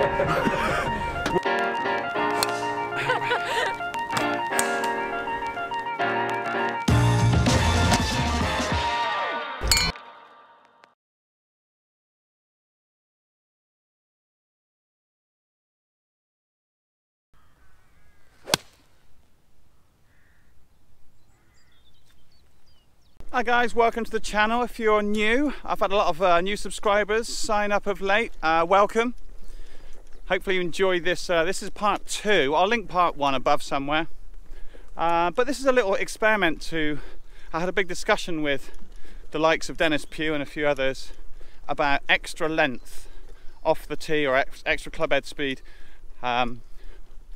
Hi guys, welcome to the channel. If you're new, I've had a lot of uh, new subscribers sign up of late. Uh, welcome. Hopefully you enjoy this. Uh, this is part two. I'll link part one above somewhere. Uh, but this is a little experiment to, I had a big discussion with the likes of Denis Pugh and a few others about extra length off the tee or ex extra club head speed um,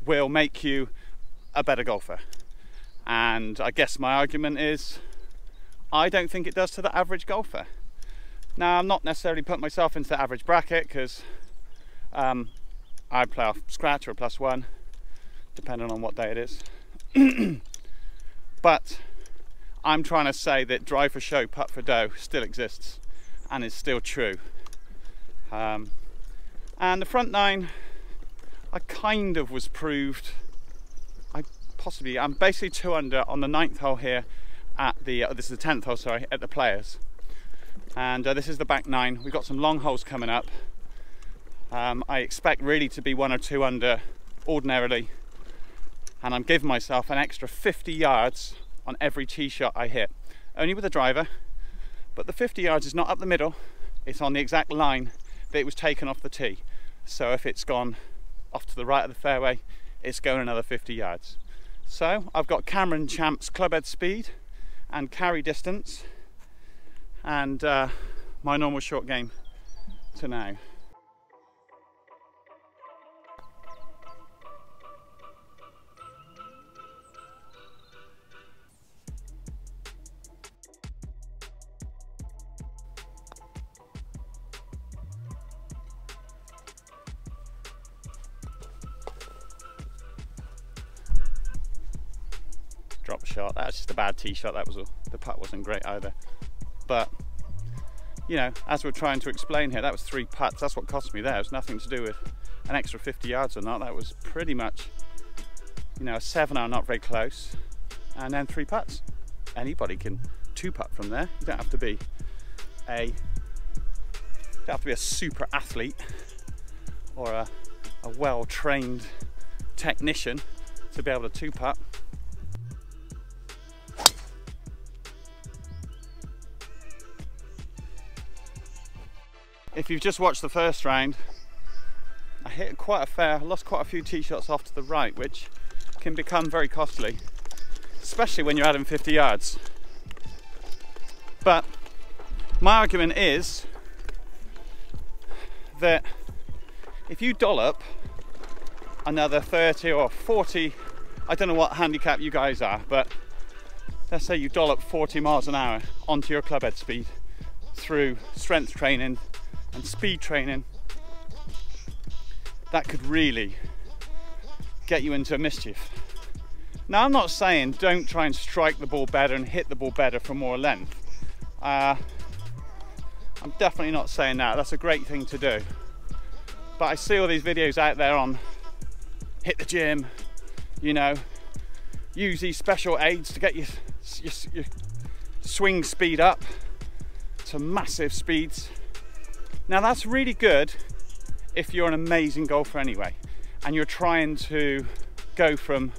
will make you a better golfer. And I guess my argument is I don't think it does to the average golfer. Now, I'm not necessarily putting myself into the average bracket because um, I play off scratch or plus one, depending on what day it is. but I'm trying to say that drive for show, putt for dough still exists and is still true. Um, and the front nine, I kind of was proved. I possibly, I'm basically two under on the ninth hole here at the, uh, this is the 10th hole, sorry, at the Players. And uh, this is the back nine. We've got some long holes coming up. Um, I expect really to be one or two under ordinarily. And I'm giving myself an extra 50 yards on every tee shot I hit. Only with a driver, but the 50 yards is not up the middle. It's on the exact line that it was taken off the tee. So if it's gone off to the right of the fairway, it's going another 50 yards. So I've got Cameron Champ's clubhead speed and carry distance and uh, my normal short game to now. Shot. That's just a bad tee shot. That was a, the putt wasn't great either. But you know, as we're trying to explain here, that was three putts. That's what cost me there. It was nothing to do with an extra 50 yards or not. That was pretty much, you know, a seven are not very close, and then three putts. Anybody can two putt from there. You don't have to be a you don't have to be a super athlete or a, a well-trained technician to be able to two putt. If you've just watched the first round, I hit quite a fair, lost quite a few tee shots off to the right, which can become very costly, especially when you're adding 50 yards. But my argument is that if you dollop another 30 or 40, I don't know what handicap you guys are, but let's say you dollop 40 miles an hour onto your club head speed through strength training and speed training that could really get you into a mischief. Now I'm not saying don't try and strike the ball better and hit the ball better for more length. Uh, I'm definitely not saying that. That's a great thing to do. But I see all these videos out there on hit the gym, you know, use these special aids to get your, your, your swing speed up to massive speeds. Now that's really good if you're an amazing golfer anyway, and you're trying to go from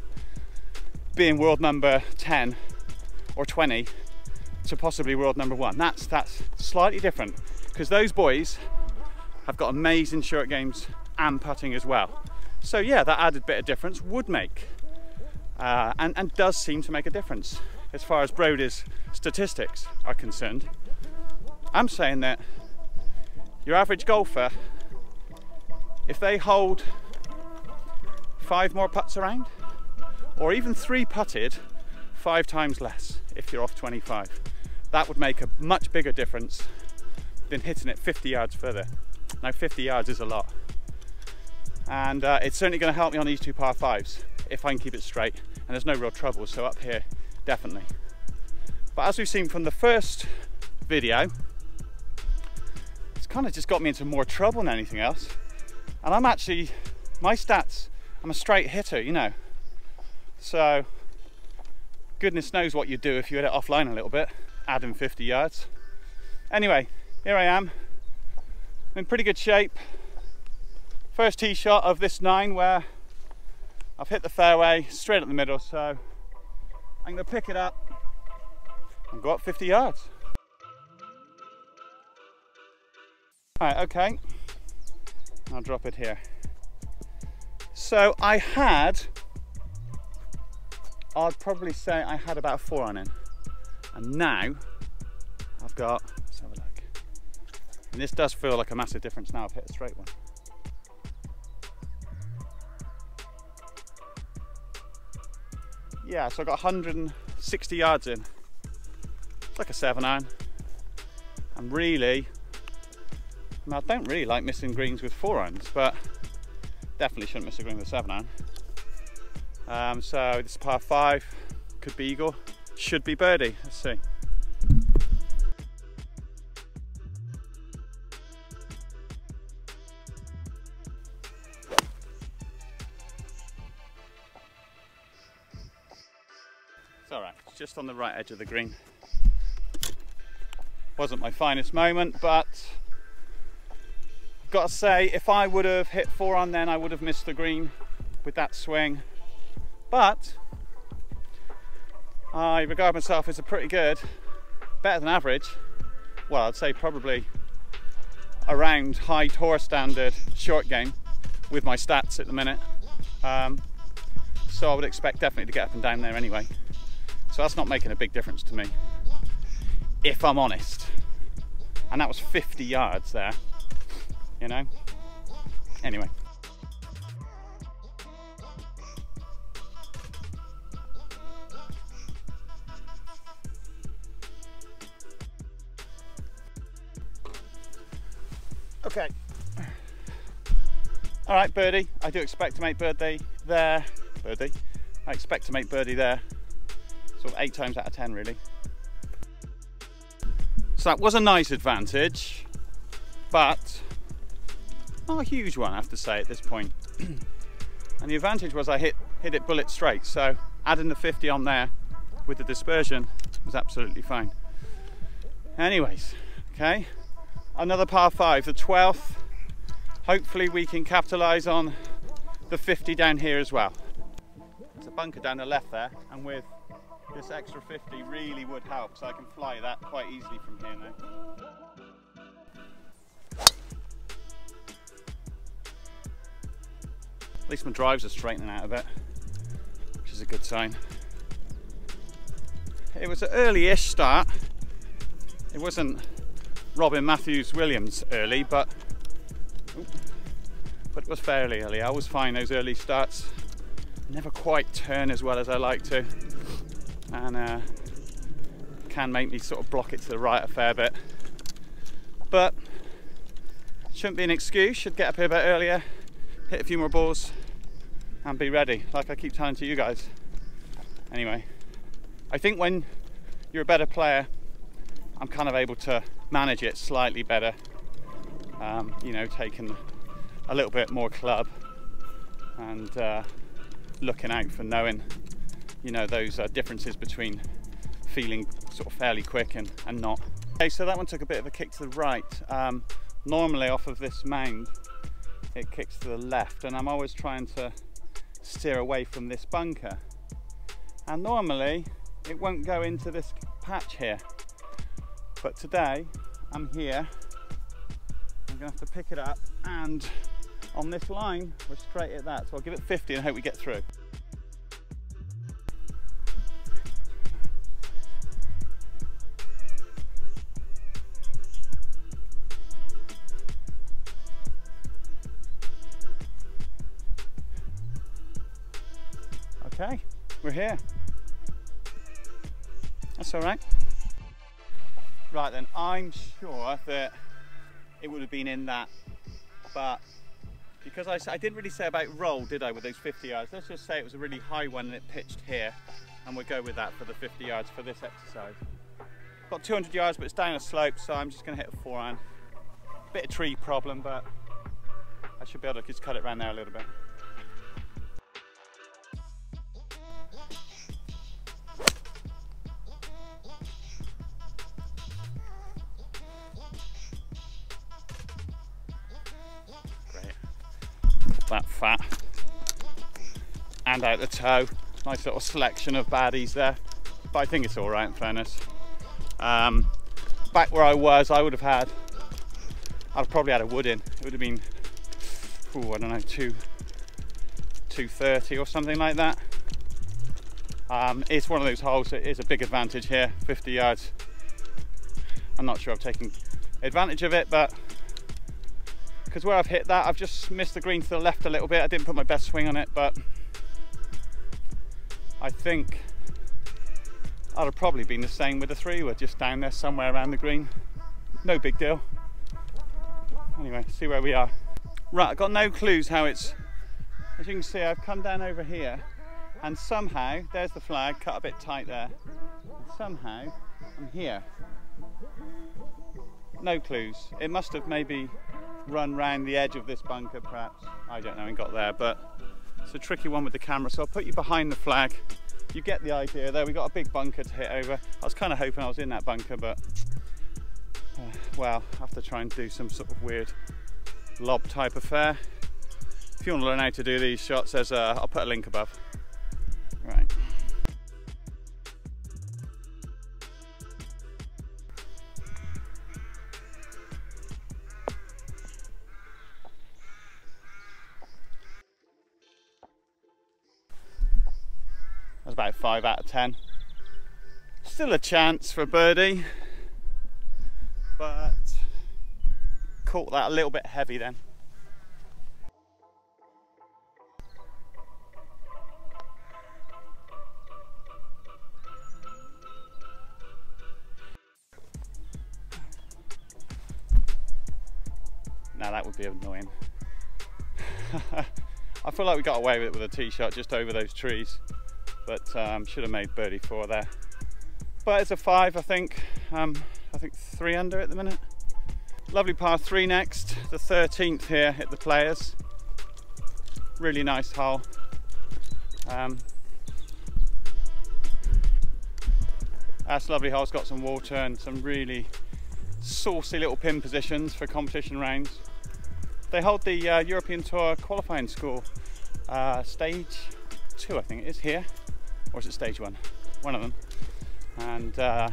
being world number 10 or 20 to possibly world number one. That's, that's slightly different because those boys have got amazing short games and putting as well. So yeah, that added bit of difference would make uh, and, and does seem to make a difference as far as Broadie's statistics are concerned. I'm saying that your average golfer, if they hold five more putts around, or even three putted, five times less if you're off 25. That would make a much bigger difference than hitting it 50 yards further. Now 50 yards is a lot. And uh, it's certainly gonna help me on these two par fives if I can keep it straight. And there's no real trouble, so up here, definitely. But as we've seen from the first video, kind of just got me into more trouble than anything else. And I'm actually, my stats, I'm a straight hitter, you know. So, goodness knows what you'd do if you had it offline a little bit, adding 50 yards. Anyway, here I am, I'm in pretty good shape. First tee shot of this nine where I've hit the fairway straight at the middle, so I'm gonna pick it up and go up 50 yards. Right, okay. I'll drop it here. So I had, I'd probably say I had about four on in. And now I've got, let's have a look. And this does feel like a massive difference now I've hit a straight one. Yeah, so I got 160 yards in. It's like a seven iron. And really, I, don't really like missing greens with four irons, but definitely shouldn't miss a green with seven iron. Um, so this is par five, could be eagle, should be birdie. Let's see. It's all right, it's just on the right edge of the green. Wasn't my finest moment, but got to say, if I would have hit four on then, I would have missed the green with that swing. But I regard myself as a pretty good, better than average. Well, I'd say probably around high tour standard short game with my stats at the minute. Um, so I would expect definitely to get up and down there anyway. So that's not making a big difference to me, if I'm honest. And that was 50 yards there you know? Anyway. Okay. All right, birdie. I do expect to make birdie there. Birdie. I expect to make birdie there. Sort of eight times out of ten, really. So that was a nice advantage, but not a huge one, I have to say, at this point. and the advantage was I hit, hit it bullet straight, so adding the 50 on there with the dispersion was absolutely fine. Anyways, okay, another par five, the 12th. Hopefully we can capitalize on the 50 down here as well. There's a bunker down the left there, and with this extra 50 really would help, so I can fly that quite easily from here now. At least my drives are straightening out a bit, which is a good sign. It was an early-ish start. It wasn't Robin Matthews Williams early, but but it was fairly early. I always find those early starts never quite turn as well as I like to, and uh, can make me sort of block it to the right a fair bit. But shouldn't be an excuse. Should get up here a bit earlier, hit a few more balls and be ready, like I keep telling to you guys. Anyway, I think when you're a better player, I'm kind of able to manage it slightly better. Um, you know, taking a little bit more club and uh, looking out for knowing, you know, those uh, differences between feeling sort of fairly quick and, and not. Okay, so that one took a bit of a kick to the right. Um, normally off of this mound, it kicks to the left and I'm always trying to steer away from this bunker. And normally it won't go into this patch here. But today I'm here, I'm gonna have to pick it up and on this line, we're straight at that. So I'll give it 50 and hope we get through. Here. That's all right. Right then, I'm sure that it would have been in that, but because I, I didn't really say about roll, did I, with those 50 yards? Let's just say it was a really high one and it pitched here, and we'll go with that for the 50 yards for this exercise. Got 200 yards, but it's down a slope, so I'm just gonna hit a four iron. Bit of tree problem, but I I should be able to just cut it around there a little bit. That fat. And out the toe. Nice little selection of baddies there. But I think it's all right in fairness. Um, back where I was, I would have had, I'd have probably had a wood in. It would have been, oh, I don't know, two, 230 or something like that. Um, it's one of those holes that is a big advantage here, 50 yards. I'm not sure I've taken advantage of it, but because where I've hit that, I've just missed the green to the left a little bit. I didn't put my best swing on it, but I think I'd have probably been the same with the three. We're just down there somewhere around the green. No big deal. Anyway, see where we are. Right, I've got no clues how it's, as you can see, I've come down over here and somehow, there's the flag, cut a bit tight there. And somehow, I'm here. No clues. It must have maybe run round the edge of this bunker perhaps. I don't know and got there, but it's a tricky one with the camera. So I'll put you behind the flag you get the idea there. We got a big bunker to hit over. I was kind of hoping I was in that bunker, but uh, well, I have to try and do some sort of weird lob type affair. If you want to learn how to do these shots, there's a, I'll put a link above. Right. About five out of ten. Still a chance for a birdie, but caught that a little bit heavy then. Now that would be annoying. I feel like we got away with it with a tee shot just over those trees but um, should have made birdie four there. But it's a five, I think. Um, I think three under at the minute. Lovely par three next, the 13th here at the Players. Really nice hole. Um, that's lovely hole. It's got some water and some really saucy little pin positions for competition rounds. They hold the uh, European Tour qualifying school uh, stage two, I think it is here or is it stage one? One of them. And uh,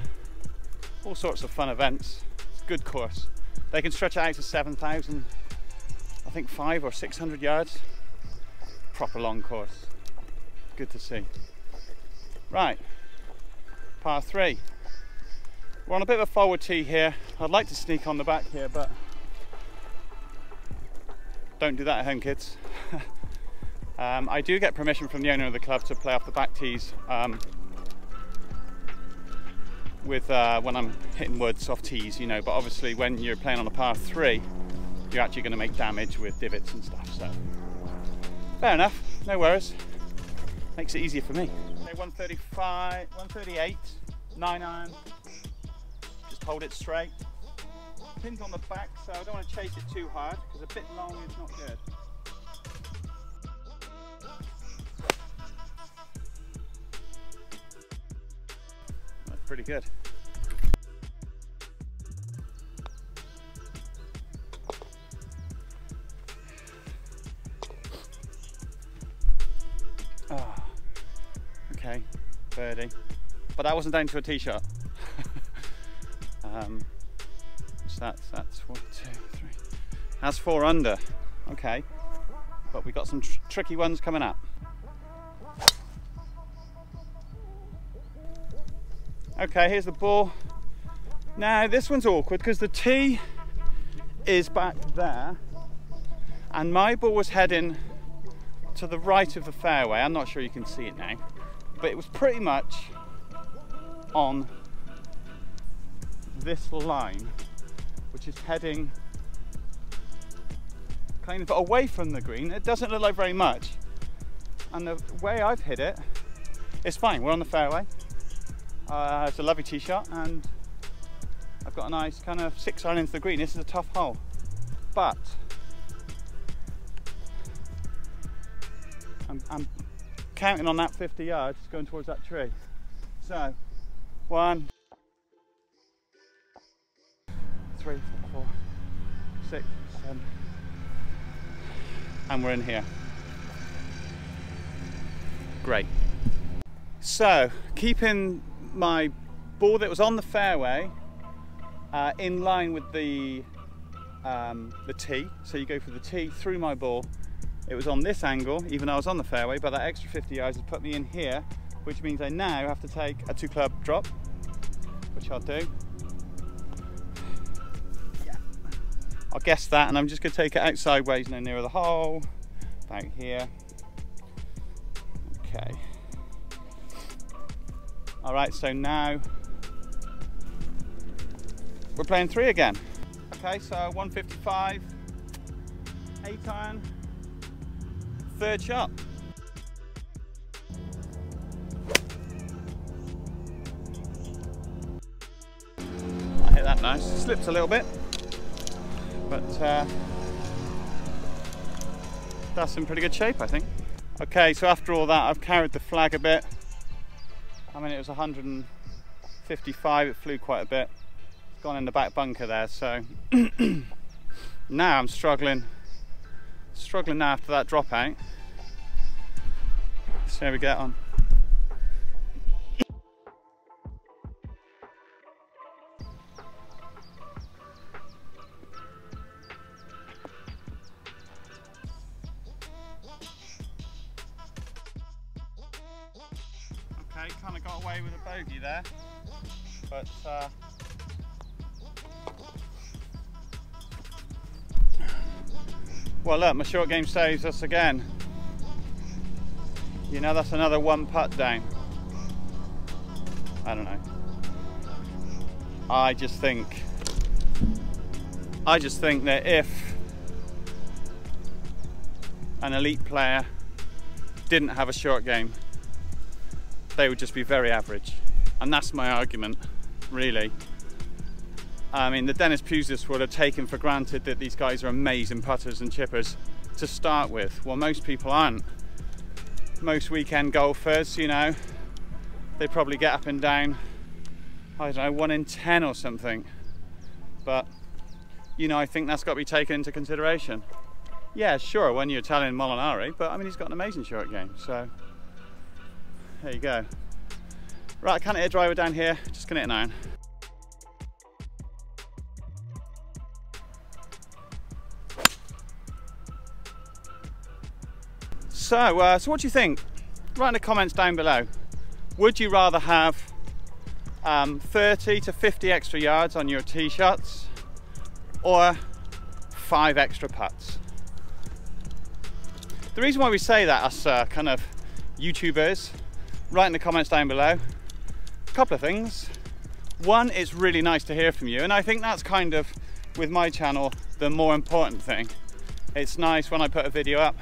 all sorts of fun events. It's a good course. They can stretch out to 7,000, I think five or 600 yards. Proper long course. Good to see. Right, par three. We're on a bit of a forward tee here. I'd like to sneak on the back here, but don't do that at home, kids. Um, I do get permission from the owner of the club to play off the back tees um, with uh, when I'm hitting woods off tees, you know. But obviously, when you're playing on a par three, you're actually going to make damage with divots and stuff. So fair enough, no worries. Makes it easier for me. Okay, 135, 138, nine iron. Just hold it straight. Pins on the back, so I don't want to chase it too hard because a bit long is not good. Pretty good. Oh, okay, birdie. But that wasn't down to a tee shot. um, so that's, that's one, two, three. That's four under. Okay. But we got some tr tricky ones coming up. Okay, here's the ball. Now this one's awkward because the tee is back there and my ball was heading to the right of the fairway. I'm not sure you can see it now, but it was pretty much on this line, which is heading kind of away from the green. It doesn't look like very much. And the way I've hit it, it's fine. We're on the fairway. Uh, it's a lovely tee shot and I've got a nice kind of six iron into the green. This is a tough hole, but I'm, I'm counting on that 50 yards going towards that tree. So, one, three, four, six, seven, and we're in here. Great. So, keeping my ball that was on the fairway uh, in line with the um, the tee. So you go for the tee through my ball. It was on this angle, even though I was on the fairway, but that extra 50 yards has put me in here, which means I now have to take a two club drop, which I'll do. Yeah. I'll guess that, and I'm just gonna take it out sideways, no nearer the hole, about here. Okay. All right, so now we're playing three again. Okay, so 155, eight iron, third shot. I hit that nice. Slipped a little bit, but uh, that's in pretty good shape, I think. Okay, so after all that, I've carried the flag a bit. I mean, it was 155, it flew quite a bit. It's gone in the back bunker there, so now I'm struggling, struggling now after that dropout. See how we get on. There, but uh, well, look, my short game saves us again. You know, that's another one putt down. I don't know. I just think, I just think that if an elite player didn't have a short game, they would just be very average. And that's my argument, really. I mean, the Denis Pughs would have taken for granted that these guys are amazing putters and chippers to start with. Well, most people aren't. Most weekend golfers, you know, they probably get up and down, I don't know, one in 10 or something. But, you know, I think that's got to be taken into consideration. Yeah, sure, when you're telling Molinari, but I mean, he's got an amazing short game, so there you go. Right, can't hit a driver down here, just gonna hit an iron. So, uh, so what do you think? Write in the comments down below. Would you rather have um, 30 to 50 extra yards on your tee shots or five extra putts? The reason why we say that, us uh, kind of YouTubers, write in the comments down below. A couple of things. One, it's really nice to hear from you, and I think that's kind of, with my channel, the more important thing. It's nice when I put a video up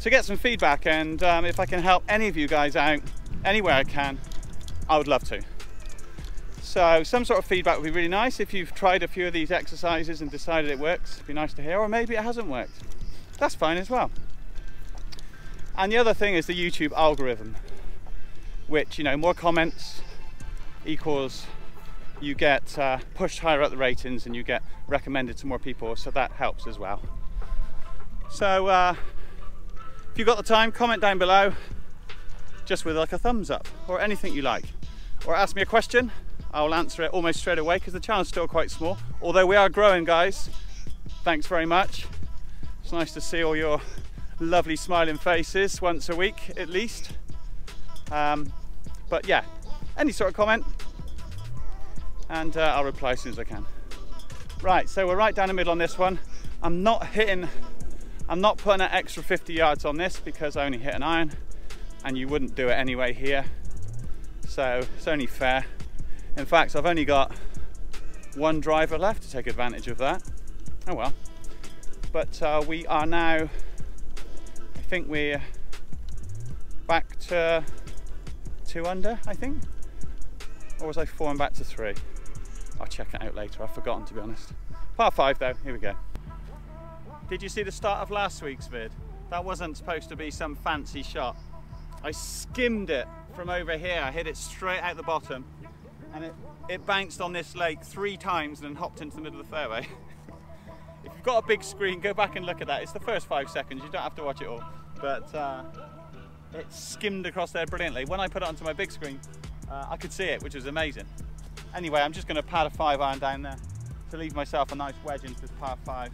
to get some feedback, and um, if I can help any of you guys out anywhere I can, I would love to. So some sort of feedback would be really nice. If you've tried a few of these exercises and decided it works, it'd be nice to hear, or maybe it hasn't worked. That's fine as well. And the other thing is the YouTube algorithm, which, you know, more comments equals you get uh, pushed higher up the ratings and you get recommended to more people, so that helps as well. So, uh, if you've got the time, comment down below just with like a thumbs up or anything you like. Or ask me a question, I'll answer it almost straight away because the channel's still quite small. Although we are growing, guys. Thanks very much. It's nice to see all your lovely smiling faces once a week at least. Um, but yeah, any sort of comment and uh, I'll reply as soon as I can. Right, so we're right down the middle on this one. I'm not hitting, I'm not putting an extra 50 yards on this because I only hit an iron and you wouldn't do it anyway here. So it's only fair. In fact, I've only got one driver left to take advantage of that. Oh well. But uh, we are now I think we're back to two under, I think. Or was I four and back to three? I'll check it out later, I've forgotten to be honest. Part five though, here we go. Did you see the start of last week's vid? That wasn't supposed to be some fancy shot. I skimmed it from over here. I hit it straight out the bottom and it, it bounced on this lake three times and then hopped into the middle of the fairway. if you've got a big screen, go back and look at that. It's the first five seconds. You don't have to watch it all. But uh, it skimmed across there brilliantly. When I put it onto my big screen, uh, I could see it, which was amazing. Anyway, I'm just going to pad a five iron down there to leave myself a nice wedge into this par five.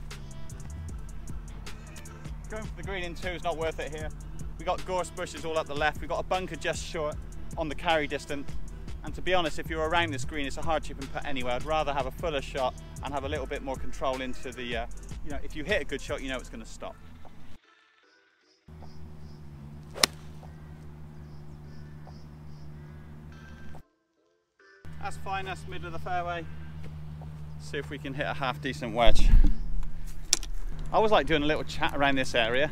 Going for the green in two is not worth it here. We got gorse bushes all up the left. We've got a bunker just short on the carry distance. And to be honest, if you're around this green, it's a hard chip and putt anyway. I'd rather have a fuller shot and have a little bit more control into the, uh, you know, if you hit a good shot, you know it's going to stop. That's fine, that's middle of the fairway. See if we can hit a half decent wedge. I always like doing a little chat around this area.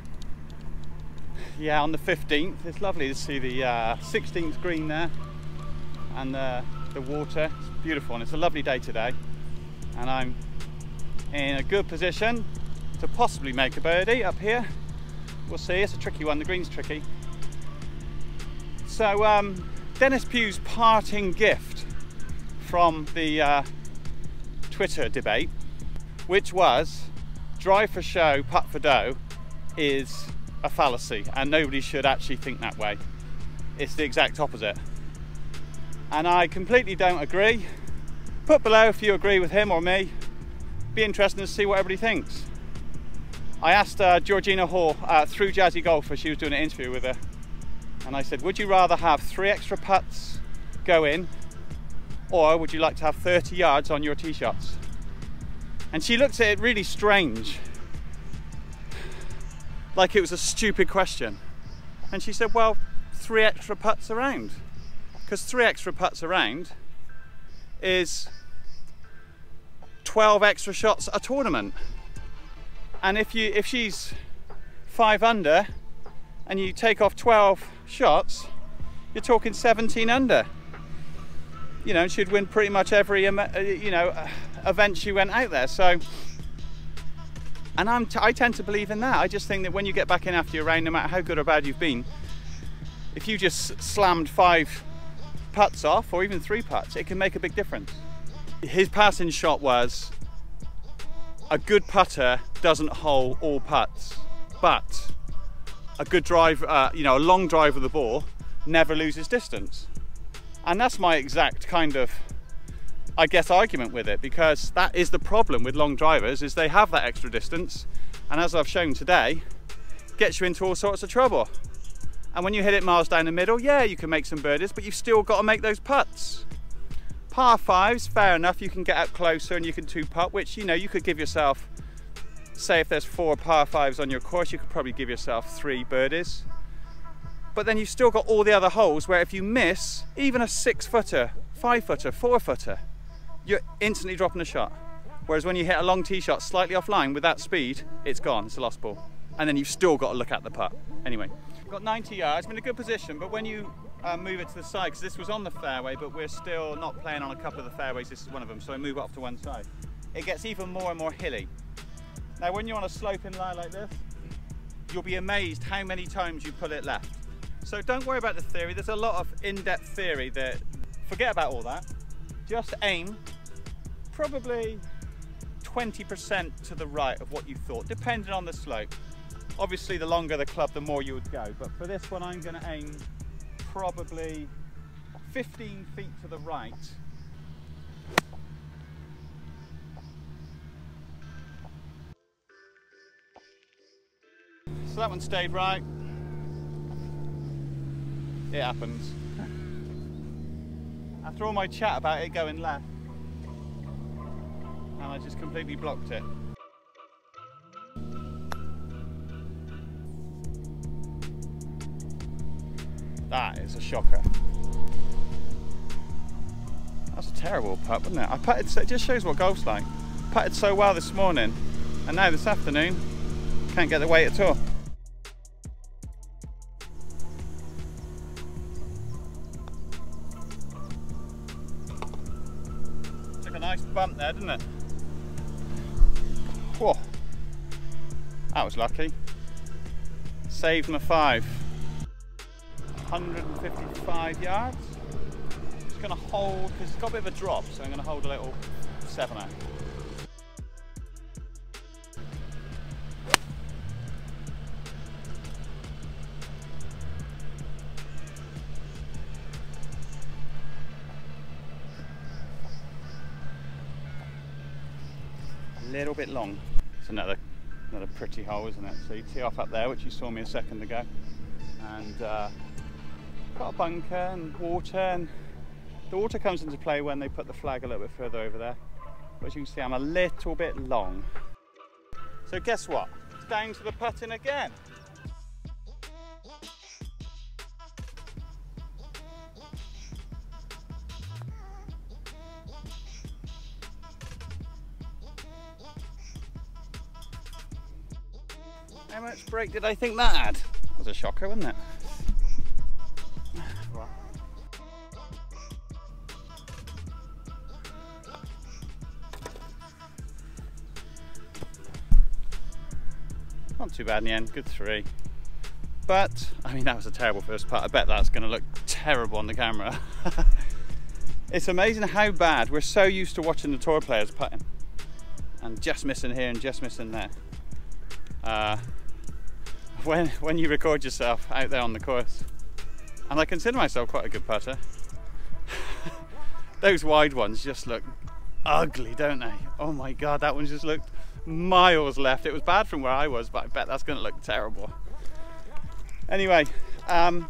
Yeah, on the 15th, it's lovely to see the uh, 16th green there and the, the water. It's beautiful and it's a lovely day today. And I'm in a good position to possibly make a birdie up here. We'll see, it's a tricky one, the green's tricky. So um, Denis Pugh's parting gift from the uh, Twitter debate, which was drive for show, putt for dough is a fallacy and nobody should actually think that way. It's the exact opposite. And I completely don't agree. Put below if you agree with him or me. Be interesting to see what everybody thinks. I asked uh, Georgina Hall uh, through Jazzy Golfer, she was doing an interview with her, and I said, Would you rather have three extra putts go in, or would you like to have 30 yards on your tee shots? And she looked at it really strange, like it was a stupid question. And she said, Well, three extra putts around. Because three extra putts around is 12 extra shots a tournament. And if you if she's five under and you take off 12 shots, you're talking 17 under. You know, she'd win pretty much every uh, you know event she went out there. So, and I'm t- I tend to believe in that. I just think that when you get back in after your round, no matter how good or bad you've been, if you just slammed five putts off, or even three putts, it can make a big difference. His passing shot was a good putter doesn't hole all putts, but a good drive, uh, you know, a long drive of the ball never loses distance. And that's my exact kind of I guess, argument with it because that is the problem with long drivers is they have that extra distance and as I've shown today, gets you into all sorts of trouble. And when you hit it miles down the middle, yeah, you can make some birdies, but you've still got to make those putts. Par fives, fair enough, you can get up closer and you can two putt, which, you know, you could give yourself, say if there's four par fives on your course, you could probably give yourself three birdies. But then you've still got all the other holes where if you miss, even a six footer, five footer, four footer, you're instantly dropping a shot. Whereas when you hit a long tee shot slightly offline with that speed, it's gone, it's a lost ball. And then you've still got to look at the putt. Anyway, got 90 yards, I'm in a good position, but when you uh, move it to the side, because this was on the fairway, but we're still not playing on a couple of the fairways, this is one of them, so I move it off to one side. It gets even more and more hilly. Now when you're on a sloping lie like this, you'll be amazed how many times you pull it left. So don't worry about the theory, there's a lot of in-depth theory that, forget about all that, just aim probably 20% to the right of what you thought, depending on the slope. Obviously, the longer the club, the more you would go. But for this one, I'm going to aim probably 15 feet to the right. So that one stayed right. It happens. After all my chat about it going left, and I just completely blocked it. That is a shocker. That's a terrible putt, wasn't it? I putted, it just shows what golf's like. Putted so well this morning, and now this afternoon, can't get the weight at all. That was lucky. saved my five. 155 yards. Just gonna hold, because it's got a bit of a drop, so I'm gonna hold a little sevener. A little bit long. It's another another pretty hole, isn't it? So you tee off up there, which you saw me a second ago, and uh, got a bunker and water, and the water comes into play when they put the flag a little bit further over there. But as you can see, I'm a little bit long. So guess what? It's down to the putting again. How much break did I think that had? That was a shocker, wasn't it? Not too bad in the end, good three. But, I mean, that was a terrible first putt. I bet that's going to look terrible on the camera. it's amazing how bad we're so used to watching the tour players putting and just missing here and just missing there. Uh, when when you record yourself out there on the course. And I consider myself quite a good putter. Those wide ones just look ugly, don't they? Oh my god, that one just looked miles left. It was bad from where I was, but I bet that's going to look terrible. Anyway, um,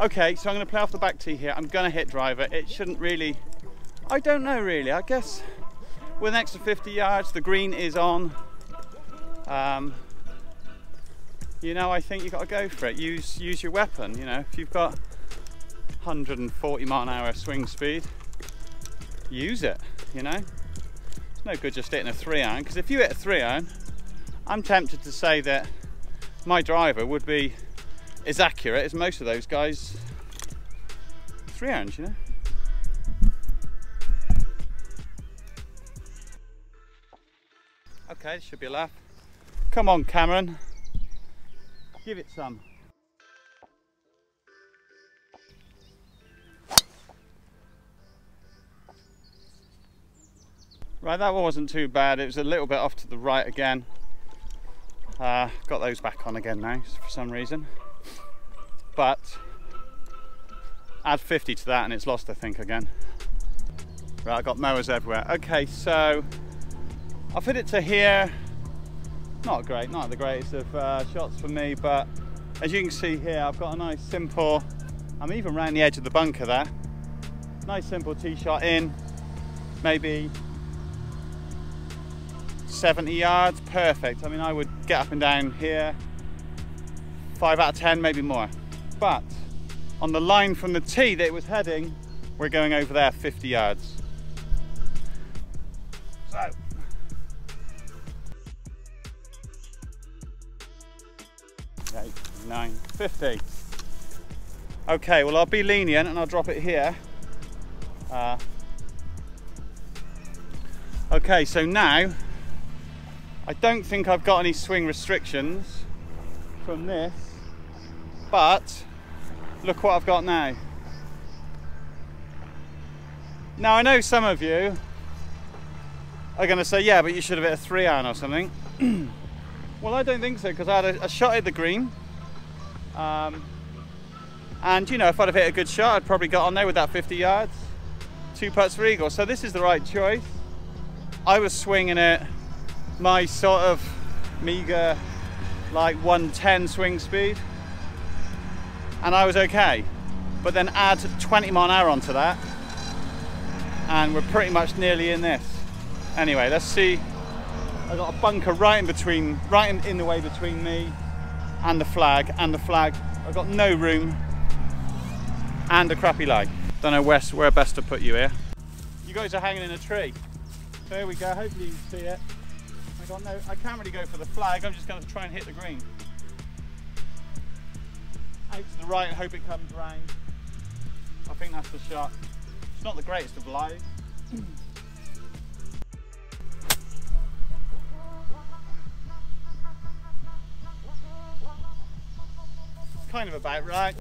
okay, so I'm going to play off the back tee here. I'm going to hit driver. It shouldn't really, I don't know really. I guess with an extra 50 yards, the green is on. Um, you know, I think you've got to go for it. Use use your weapon. You know, if you've got 140 mile an hour swing speed, use it. You know, it's no good just hitting a three iron because if you hit a three iron, I'm tempted to say that my driver would be as accurate as most of those guys three irons. You know. Okay, should be a laugh. Come on, Cameron. Give it some. Right, that wasn't too bad. It was a little bit off to the right again. Uh, got those back on again now for some reason. But add 50 to that and it's lost I think again. Right, I've got mowers everywhere. Okay, so I've hit it to here not great, not the greatest of uh, shots for me, but as you can see here, I've got a nice simple, I'm even around the edge of the bunker there. Nice simple tee shot in, maybe 70 yards, perfect. I mean, I would get up and down here, five out of 10, maybe more. But on the line from the tee that it was heading, we're going over there 50 yards. So, eight, nine, 50. Okay, well I'll be lenient and I'll drop it here. Uh, okay, so now I don't think I've got any swing restrictions from this, but look what I've got now. Now I know some of you are going to say, yeah, but you should have hit a three iron or something. Well, I don't think so because I had a, a, shot at the green. Um, and you know, if I'd have hit a good shot, I'd probably got on there with that 50 yards. Two putts for eagle. So this is the right choice. I was swinging it my sort of meager, like 110 swing speed. And I was okay. But then add 20 mile an hour onto that. And we're pretty much nearly in this. Anyway, let's see I've got a bunker right in between, right in, in the way between me and the flag, and the flag. I've got no room and a crappy lie. Don't know where, where best to put you here. You guys are hanging in a tree. There we go, hopefully you can see it. I got no, I can't really go for the flag, I'm just going to try and hit the green. Out to the right, hope it comes round. I think that's the shot. It's not the greatest of lies. kind of about right.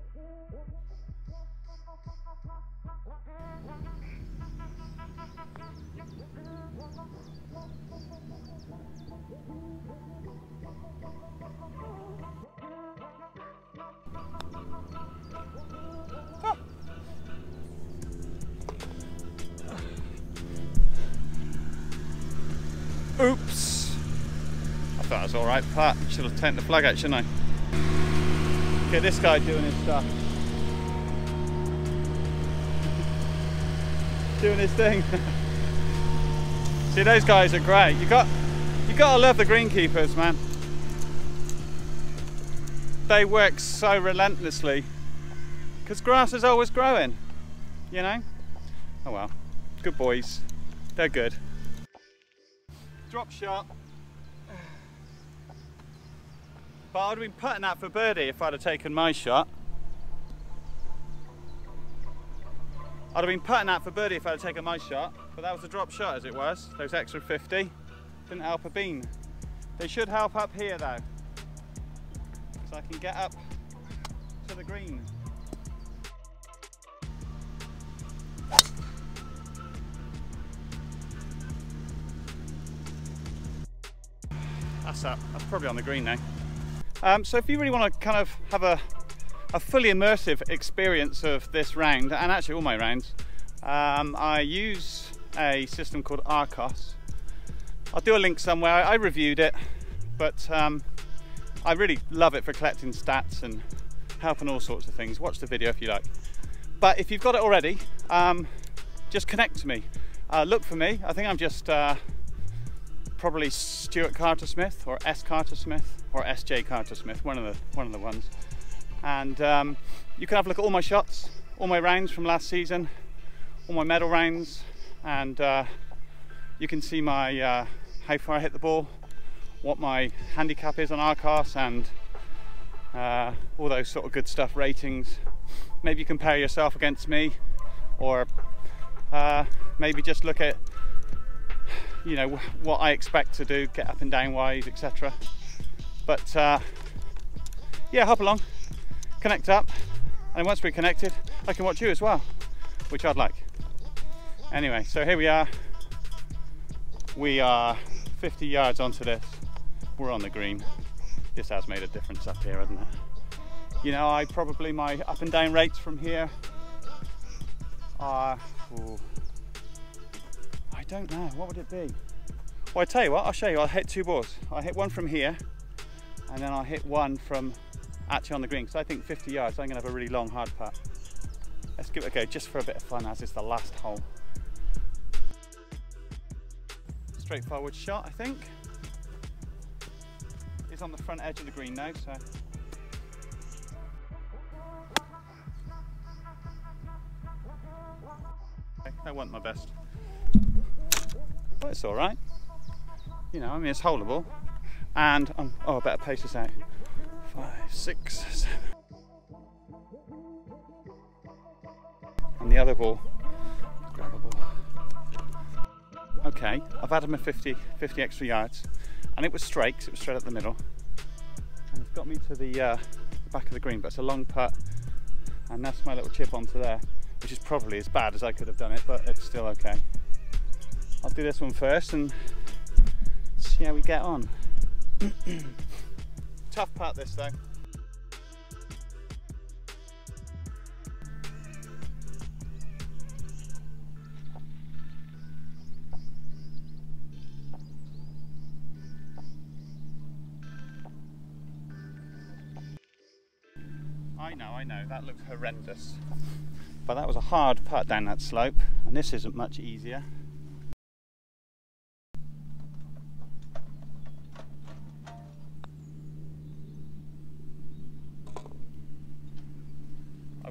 Oops. I thought it was alright, Pat. Should have taken the flag out, shouldn't I? At this guy doing his stuff. doing his thing. See, those guys are great. You got, you got to love the greenkeepers, man. They work so relentlessly because grass is always growing, you know? Oh well, good boys. They're good drop shot. But I'd have been putting that for birdie if I'd have taken my shot. I'd have been putting that for birdie if I'd have taken my shot, but that was a drop shot as it was. Those extra 50 didn't help a bean. They should help up here though, so I can get up to the green. That's up. That's probably on the green now. Um, so if you really want to kind of have a, a fully immersive experience of this round, and actually all my rounds, um, I use a system called Arccos. I'll do a link somewhere. I reviewed it, but um, I really love it for collecting stats and helping all sorts of things. Watch the video if you like. But if you've got it already, um, just connect to me. Uh, look for me. I think I'm just uh, probably Stuart Carter Smith or S Carter Smith or SJ Carter Smith, one of the one of the ones. And um, you can have a look at all my shots, all my rounds from last season, all my medal rounds, and uh, you can see my uh, how far I hit the ball, what my handicap is on Arccos, and uh, all those sort of good stuff, ratings. Maybe you compare yourself against me, or uh, maybe just look at you know what I expect to do, get up and down wise, etc. But uh, yeah, hop along, connect up, and once we're connected, I can watch you as well, which I'd like. Anyway, so here we are. We are 50 yards onto this. We're on the green. This has made a difference up here, hasn't it? You know, I probably my up and down rates from here are. Ooh, I don't know. What would it be? Well, I tell you what, I'll show you. I'll hit two balls. I'll hit one from here, and then I'll hit one from actually on the green. Because I think 50 yards, I'm going to have a really long hard putt. Let's give it a go, just for a bit of fun, as it's the last hole. Straightforward shot, I think. It's on the front edge of the green now, so that wasn't my best but it's all right. You know, I mean, it's holdable. And, um, oh, I better pace this out. Five, six, seven. And the other ball. Okay, I've added my 50, 50 extra yards. And it was straight, it was straight up the middle. And it's got me to the, uh, the back of the green, but it's a long putt. And that's my little chip onto there, which is probably as bad as I could have done it, but it's still okay. I'll do this one first and see how we get on. Tough part this thing. I know, I know, that looks horrendous. But that was a hard putt down that slope, and this isn't much easier.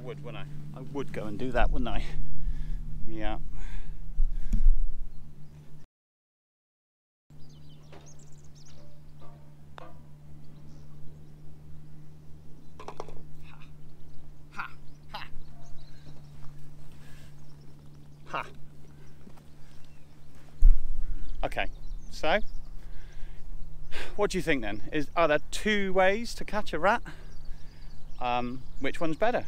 would, wouldn't I? I would go and do that, wouldn't I? Yeah. Ha. Ha. Ha. Okay, so what do you think then? Is are there two ways to catch a rat? um, which one's better.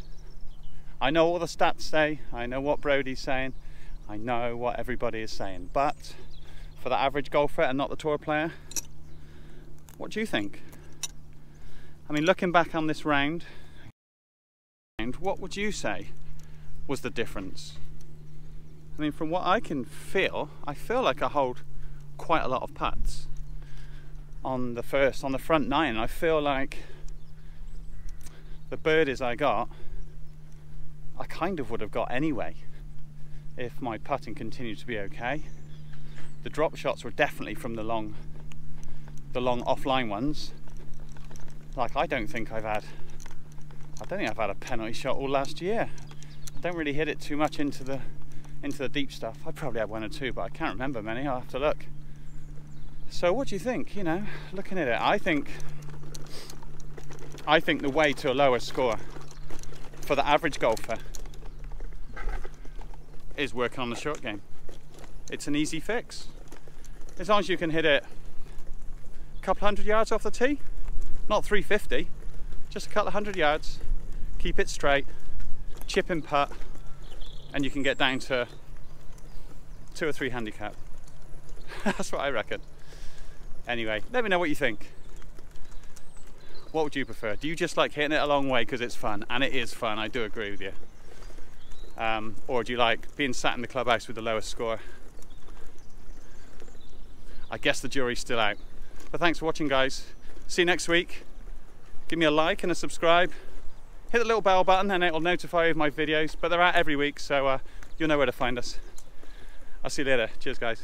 I know all the stats say, I know what Broadie's saying, I know what everybody is saying, but for the average golfer and not the tour player, what do you think? I mean, looking back on this round, what would you say was the difference? I mean, from what I can feel, I feel like I hold quite a lot of putts on the first, on the front nine. I feel like the birdies I got, I kind of would have got anyway if my putting continued to be okay. The drop shots were definitely from the long, the long offline ones. Like I don't think I've had, I don't think I've had a penalty shot all last year. I don't really hit it too much into the, into the deep stuff. I probably had one or two, but I can't remember many. I'll have to look. So what do you think? You know, looking at it, I think I think the way to a lower score for the average golfer is working on the short game. It's an easy fix. As long as you can hit it a couple hundred yards off the tee, not 350, just a couple hundred yards, keep it straight, chip and putt, and you can get down to two or three handicap. That's what I reckon. Anyway, let me know what you think. What would you prefer? Do you just like hitting it a long way because it's fun? And it is fun, I do agree with you. Um, or do you like being sat in the clubhouse with the lowest score? I guess the jury's still out. But thanks for watching, guys. See you next week. Give me a like and a subscribe. Hit the little bell button and it'll notify you of my videos. But they're out every week, so uh, you'll know where to find us. I'll see you later. Cheers, guys.